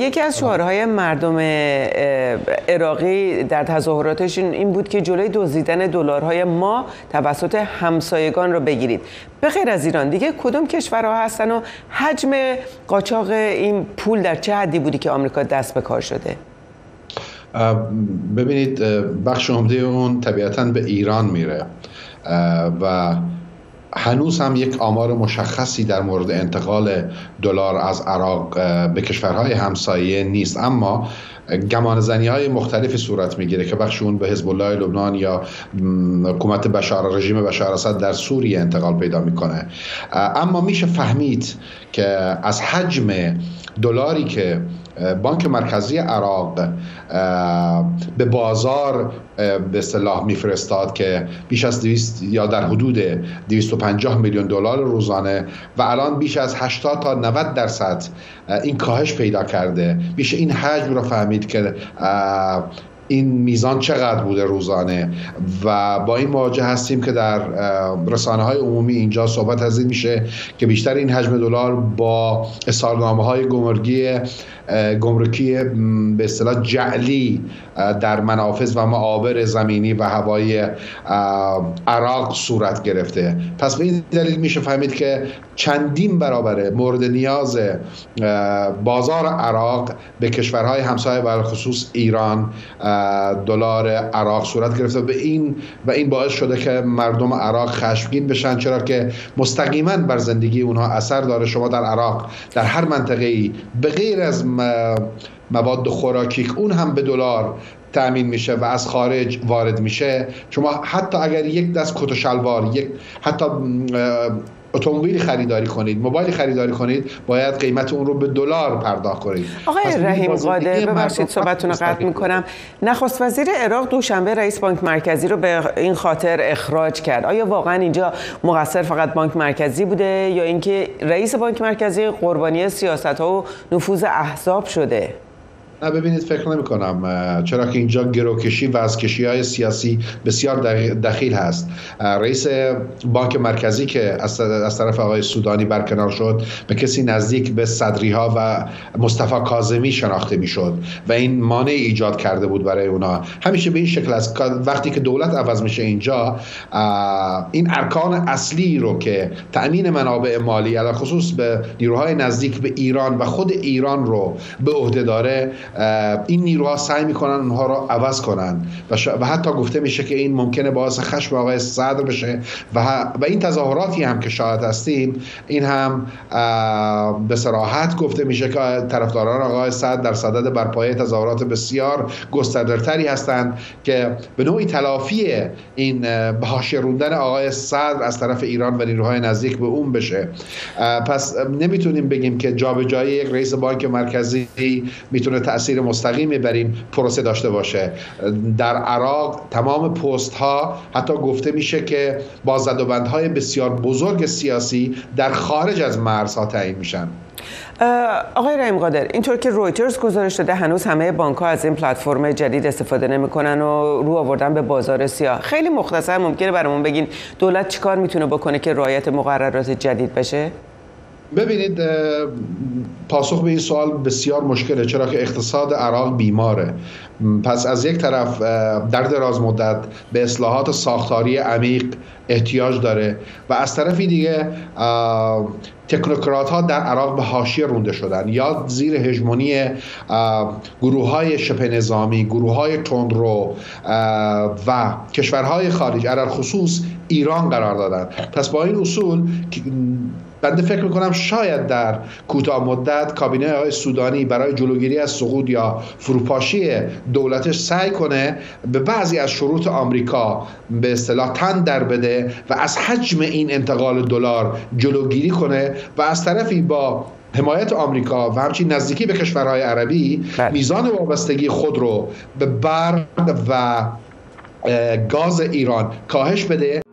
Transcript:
یکی از شعارهای مردم عراقی در تظاهراتشون این بود که جلوی دزدیدن دلارهای ما توسط همسایگان رو بگیرید. به غیر از ایران دیگه کدوم کشورها هستن و حجم قاچاق این پول در چه حدی بودی که آمریکا دست به کار شده؟ ببینید بخش عمده اون طبیعتا به ایران میره. و هنوز هم یک آمار مشخصی در مورد انتقال دلار از عراق به کشورهای همسایه نیست. اما گمان زنی های مختلفی صورت می‌گیره که بخش اون به حزب الله لبنان یا حکومت بشار رژیم بشار اسد در سوریه انتقال پیدا می‌کنه. اما میشه فهمید که از حجم دلاری که بانک مرکزی عراق به بازار به اصطلاح میفرستاد که بیش از 200 یا در حدود 250 میلیون دلار روزانه و الان بیش از 80 تا 90 درصد این کاهش پیدا کرده. میشه این حجم رو فهمید که این میزان چقدر بوده روزانه؟ و با این مواجه هستیم که در رسانه های عمومی اینجا صحبت از این میشه که بیشتر این حجم دلار با اصالنامه های گمرگی گمرکی به اصطلاح جعلی در منافذ و معابر زمینی و هوایی عراق صورت گرفته. پس به این دلیل میشه فهمید که چندین برابر مورد نیاز بازار عراق به کشورهای همسایه و خصوص ایران دلار عراق صورت گرفته به این و این باعث شده که مردم عراق خشمگین بشن چرا که مستقیما بر زندگی اونها اثر داره. شما در عراق در هر منطقه ای به غیر از مواد خوراکی اون هم به دلار تأمین میشه و از خارج وارد میشه. شما حتی اگر یک دست کت و شلوار یک حتی اتومبیلی خریداری کنید موبایل خریداری کنید باید قیمت اون رو به دلار پرداخت کنید. آقای رحیم قادر ببخشید صحبتتون رو قطع می‌کنم. نخست وزیر عراق دوشنبه رئیس بانک مرکزی رو به این خاطر اخراج کرد. آیا واقعا اینجا مقصر فقط بانک مرکزی بوده یا اینکه رئیس بانک مرکزی قربانی سیاست ها و نفوذ احزاب شده؟ نه ببینید فکر نمی کنم چرا که اینجا گروکشی و از کشی های سیاسی بسیار دخیل هست. رئیس بانک مرکزی که از طرف آقای سودانی برکنار شد به کسی نزدیک به صدری ها و مصطفی کاظمی شناخته می شد و این مانع ایجاد کرده بود برای اونا. همیشه به این شکل است. وقتی که دولت عوض میشه اینجا این ارکان اصلی رو که تأمین منابع مالی علی خصوص به نیروهای نزدیک به ایران و خود ایران رو به عهده داره این نیروها سعی می‌کنن اونها رو عوض کنن. و, و حتی گفته میشه که این ممکنه باعث خشم آقای صدر بشه. و, و این تظاهراتی هم که شاهد هستیم این هم به سراحت گفته میشه که طرفداران آقای صدر در صدد برپایه تظاهرات بسیار گستردهتری هستند که به نوعی تلافی این به روندن آقای صدر از طرف ایران و نیروهای نزدیک به اون بشه. پست نمی‌تونیم بگیم که جابجایی یک رئیس بانک مرکزی می‌تونه تاثیر مستقیمی بر این پروسه داشته باشه. در عراق تمام پست ها حتی گفته میشه که با های بسیار بزرگ سیاسی در خارج از مرزها تعیین میشن. آقای رحیم قادر اینطور که رویترز گزارش داده هنوز همه بانک ها از این پلتفرم جدید استفاده نمی‌کنن و رو آوردن به بازار سیاه. خیلی مختصر ممکنه برامون بگین دولت چیکار می‌تونه بکنه که رعایت مقررات جدید بشه؟ ببینید پاسخ به این سوال بسیار مشکله چرا که اقتصاد عراق بیماره. پس از یک طرف در دراز مدت به اصلاحات ساختاری عمیق احتیاج داره و از طرفی دیگه تکنوکرات ها در عراق به حاشیه رونده شدن. یا زیر هژمونی گروه های شبه نظامی گروه های تندرو و کشورهای خارج علال خصوص ایران قرار دادن. پس با این اصول بنده فکر می‌کنم شاید در کوتاه مدت کابینه های سودانی برای جلوگیری از سقوط یا فروپاشی دولتش سعی کنه به بعضی از شروط آمریکا به اصطلاح تن در بده و از حجم این انتقال دلار جلوگیری کنه و از طرفی با حمایت آمریکا و همچنین نزدیکی به کشورهای عربی بله. میزان وابستگی خود رو به برق و گاز ایران کاهش بده